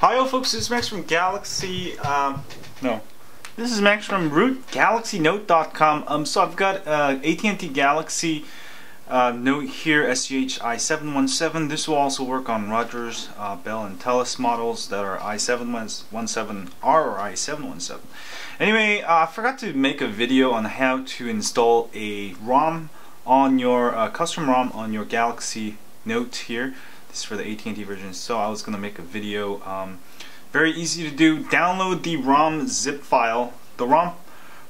Hi, all folks. This is Max from Galaxy. Um, no, this is Max from RootGalaxyNote.com. Um, so I've got uh, AT&T Galaxy uh, Note here, SGH i717. This will also work on Rogers, uh, Bell, and Telus models that are i717R or i717. Anyway, uh, I forgot to make a video on how to install a ROM on your uh, custom ROM on your Galaxy Note here. This is for the AT&T version, so I was going to make a video. Um, very easy to do. Download the ROM zip file. The ROM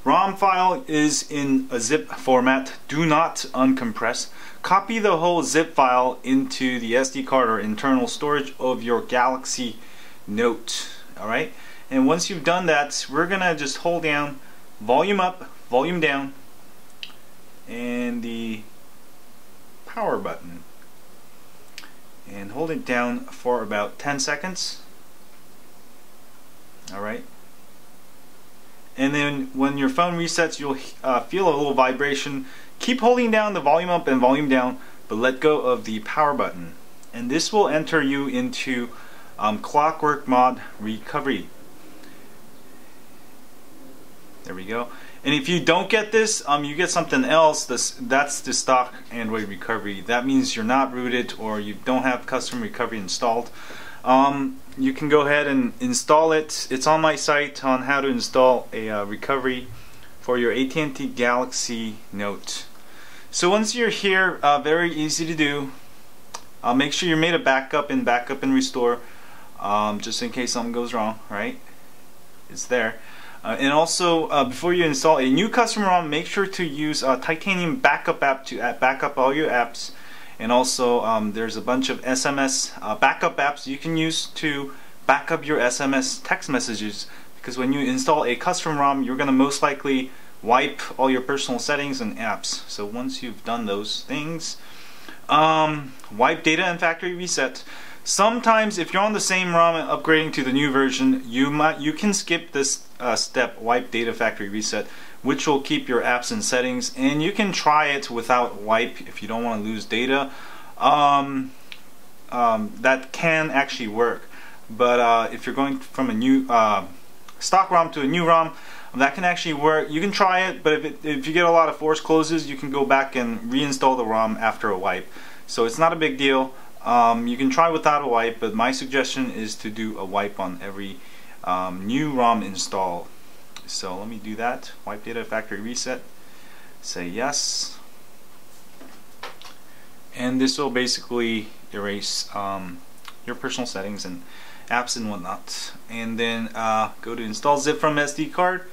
ROM file is in a zip format. Do not uncompress. Copy the whole zip file into the SD card or internal storage of your Galaxy Note. Alright? And once you've done that, we're going to just hold down volume up, volume down, and the power button and hold it down for about 10 seconds. Alright and then when your phone resets you'll uh, feel a little vibration. Keep holding down the volume up and volume down but let go of the power button. And this will enter you into um, clockwork mod recovery there we go and if you don't get this, um, you get something else. This, that's the stock Android recovery. That means you're not rooted or you don't have custom recovery installed. Um, you can go ahead and install it. It's on my site on how to install a uh, recovery for your AT&T Galaxy Note. So once you're here, uh, very easy to do. Uh, make sure you made a backup and backup and restore um, just in case something goes wrong, right? It's there. Uh, and also, uh, before you install a new custom ROM, make sure to use a Titanium Backup app to back up all your apps. And also, um, there's a bunch of SMS uh, backup apps you can use to back up your SMS text messages. Because when you install a custom ROM, you're going to most likely wipe all your personal settings and apps. So once you've done those things, um, wipe data and factory reset. Sometimes if you're on the same ROM and upgrading to the new version, you might you can skip this uh, step, wipe data factory reset, which will keep your apps and settings. And you can try it without wipe if you don't want to lose data. Um, um, that can actually work. But uh, if you're going from a new uh, stock ROM to a new ROM, that can actually work. You can try it, but if, it, if you get a lot of force closes, you can go back and reinstall the ROM after a wipe. So it's not a big deal. Um, you can try without a wipe, but my suggestion is to do a wipe on every um, new ROM install. So let me do that. Wipe data factory reset. Say yes. And this will basically erase um, your personal settings and apps and whatnot. And then uh, go to install zip from SD card.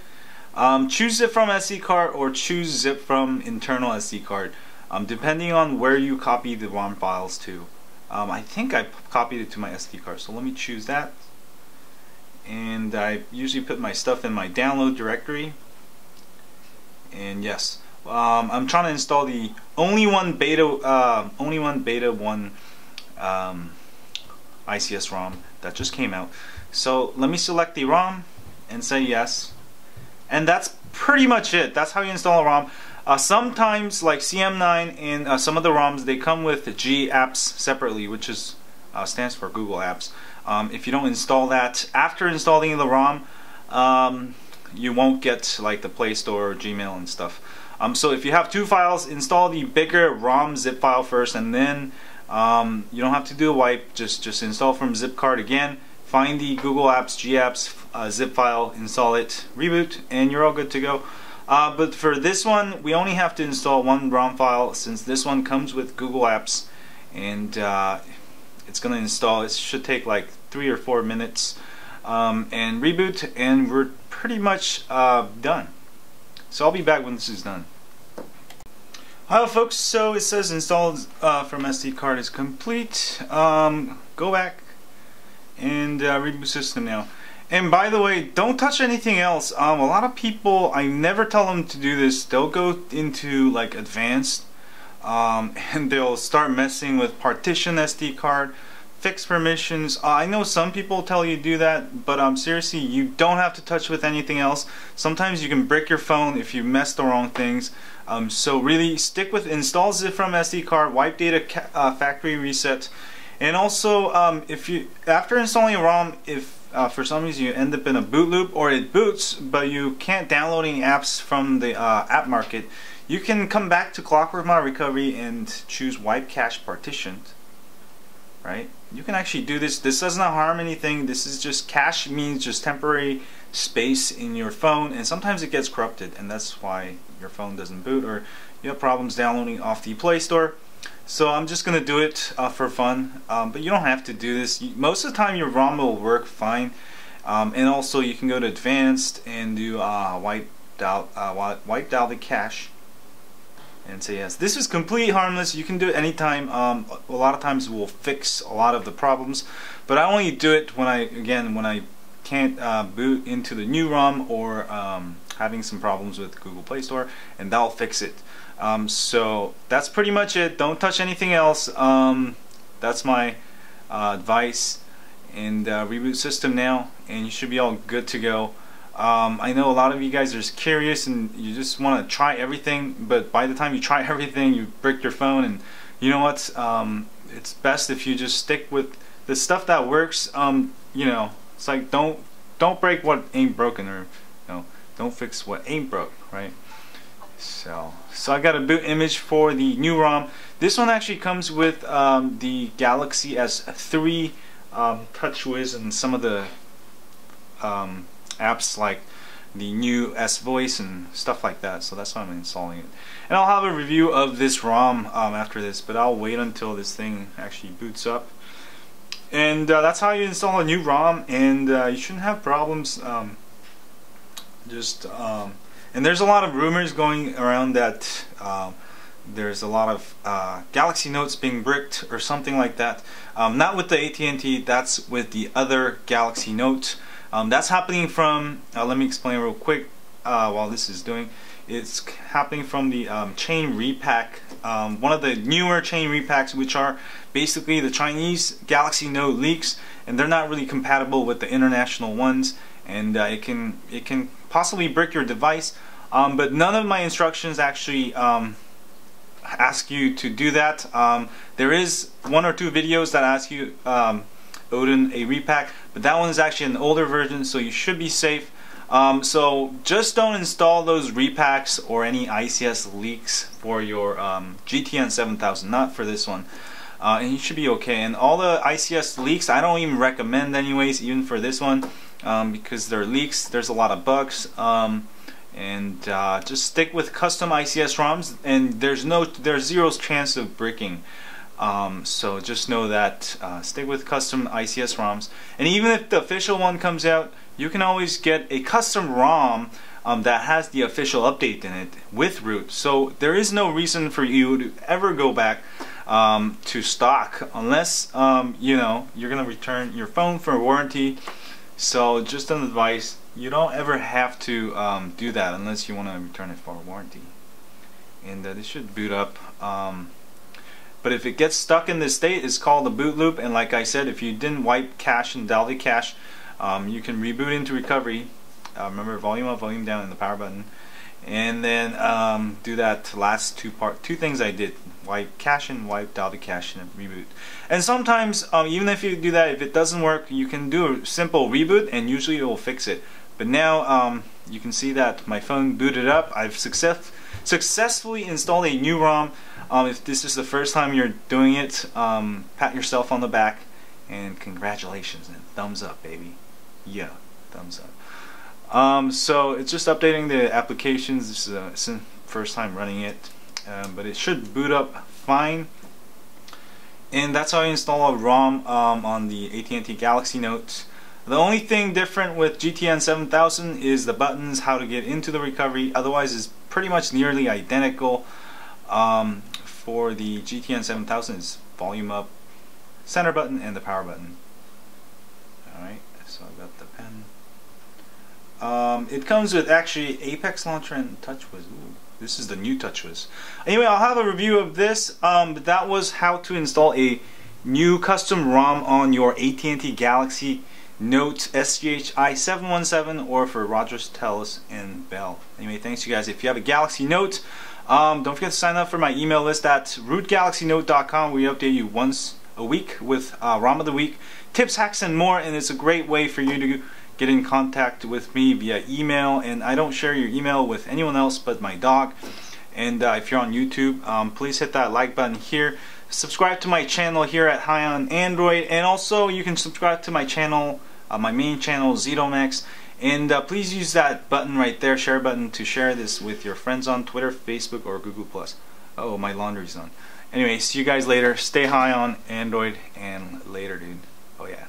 Um, choose zip from SD card or choose zip from internal SD card. Um, depending on where you copy the ROM files to. Um, I think I copied it to my SD card, so let me choose that. And I usually put my stuff in my download directory. And yes, um, I'm trying to install the only one beta, uh, only one beta one um, ICS ROM that just came out. So let me select the ROM and say yes. And that's pretty much it. That's how you install a ROM. Uh, sometimes, like CM9 and uh, some of the ROMs, they come with G apps separately, which is uh, stands for Google Apps. Um, if you don't install that after installing the ROM, um, you won't get like the Play Store or Gmail and stuff. Um, so if you have two files, install the bigger ROM zip file first, and then um, you don't have to do a wipe. Just just install from zip card again. Find the Google Apps G Apps uh, zip file, install it, reboot, and you're all good to go. Uh, but for this one, we only have to install one ROM file since this one comes with Google Apps and uh, it's going to install. It should take like three or four minutes um, and reboot and we're pretty much uh, done. So I'll be back when this is done. Hello folks, so it says installed uh, from SD card is complete. Um, go back and uh, reboot system now. And by the way, don't touch anything else. Um, a lot of people, I never tell them to do this. They'll go into like advanced um, and they'll start messing with partition SD card, fix permissions. Uh, I know some people tell you do that, but um, seriously, you don't have to touch with anything else. Sometimes you can break your phone if you mess the wrong things. Um, so really stick with install zip from SD card, wipe data uh, factory reset, And also, um, if you after installing a ROM, if uh, for some reason you end up in a boot loop or it boots, but you can't download any apps from the uh, app market, you can come back to Clockwork Mod Recovery and choose Wipe Cache Partitioned. Right? You can actually do this. This does not harm anything. This is just cache means just temporary space in your phone, and sometimes it gets corrupted, and that's why your phone doesn't boot or you have problems downloading off the Play Store. So I'm just gonna do it uh, for fun, um, but you don't have to do this. Most of the time, your ROM will work fine, um, and also you can go to Advanced and do uh, wiped out uh, out the cache, and say yes. This is completely harmless. You can do it anytime. Um, a lot of times, will fix a lot of the problems, but I only do it when I again when I can't uh, boot into the new ROM or um, having some problems with Google Play Store, and that'll fix it. Um, so that's pretty much it. Don't touch anything else. Um, that's my uh, advice. And uh, reboot system now, and you should be all good to go. Um, I know a lot of you guys are just curious and you just want to try everything, but by the time you try everything, you break your phone. And you know what? Um, it's best if you just stick with the stuff that works. Um, you know, it's like don't don't break what ain't broken, or you know, don't fix what ain't broke, right? So, so I got a boot image for the new ROM. This one actually comes with um, the Galaxy S3 um, TouchWiz and some of the um, apps like the new S Voice and stuff like that. So that's why I'm installing it. And I'll have a review of this ROM um, after this, but I'll wait until this thing actually boots up. And uh, that's how you install a new ROM, and uh, you shouldn't have problems. Um, just um, and there's a lot of rumors going around that um, there's a lot of uh, Galaxy Notes being bricked or something like that. Um, not with the AT&T, that's with the other Galaxy Note. Um, that's happening from, uh, let me explain real quick uh, while this is doing. It's happening from the um, chain repack, um, one of the newer chain repacks which are basically the Chinese Galaxy Note leaks and they're not really compatible with the international ones and uh, it can it can possibly brick your device um, but none of my instructions actually um, ask you to do that. Um, there is one or two videos that ask you um, Odin a repack, but that one is actually an older version, so you should be safe. Um, so just don't install those repacks or any ICS leaks for your um, GTN 7000, not for this one. Uh, and you should be okay. And all the ICS leaks, I don't even recommend anyways, even for this one, um, because there are leaks. There's a lot of bugs. Um, and uh, just stick with custom ICS ROMs and there's no there's zero chance of breaking um, so just know that uh, stick with custom ICS ROMs and even if the official one comes out you can always get a custom ROM um, that has the official update in it with root so there is no reason for you to ever go back um, to stock unless um, you know you're gonna return your phone for a warranty so just an advice you don't ever have to um, do that unless you want to return it for a warranty. And uh, this should boot up um, but if it gets stuck in this state it's called a boot loop. And like I said if you didn't wipe cache and Dalvik cache um, you can reboot into recovery. Uh, remember volume up volume down and the power button and then um, do that last two part two things I did wipe cache and wipe Dalvik cache and reboot and sometimes um, even if you do that if it doesn't work you can do a simple reboot and usually it will fix it but now um, you can see that my phone booted up. I've success successfully installed a new ROM. Um, if this is the first time you're doing it, um, pat yourself on the back and congratulations and thumbs up, baby. Yeah, thumbs up. Um, so it's just updating the applications. This is the first time running it, um, but it should boot up fine. And that's how I install a ROM um, on the AT&T Galaxy Note. The only thing different with GTN 7000 is the buttons, how to get into the recovery. Otherwise, it's pretty much nearly identical. Um, for the GTN 7000, it's volume up, center button, and the power button. Alright, so I got the pen. Um, it comes with actually Apex Launcher and TouchWiz. Ooh, this is the new TouchWiz. Anyway, I'll have a review of this. Um, but that was how to install a new custom ROM on your AT&T Galaxy Note SGH i717 or for Rogers, Telus, and Bell. Anyway, thanks you guys. If you have a Galaxy Note, um, don't forget to sign up for my email list at rootgalaxynote.com. We update you once a week with uh, ROM of the week, tips, hacks, and more. And it's a great way for you to get in contact with me via email. And I don't share your email with anyone else but my dog. And uh, if you're on YouTube, um, please hit that like button here. Subscribe to my channel here at High on Android. And also, you can subscribe to my channel, uh, my main channel, Zedomax. And uh, please use that button right there, share button, to share this with your friends on Twitter, Facebook, or Google+. Plus. Oh, my laundry's done. Anyway, see you guys later. Stay high on Android, and later, dude. Oh, yeah.